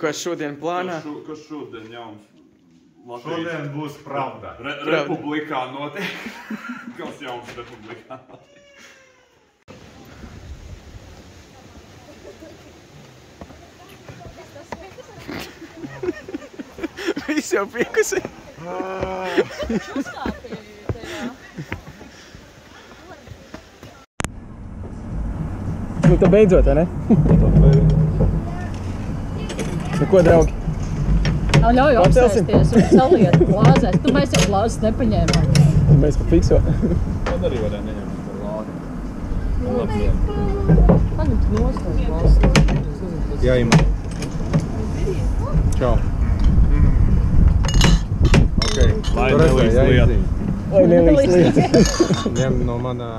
Kas šodien plānā? Kas, šo, kas šodien jauns Latvijas Šodien būs pravda. Re republikā notiek? kas jauns republikā? Viss jau piekusi. Nu, tā beidzot, vai ne? Nu, ko, draugi? Nav ļauj apsēsties un saliet glāzēs. Tu mēs jau glāzes nepaņēmām. Mēs pa fikso. Tad arī varēja neņemt par lādi. Paņemt nost tās glāzes. Jā, Ima. Čau. Ok. Lai Tu nelīdz lieta. Lai nelīdz lietas. Ņem no manā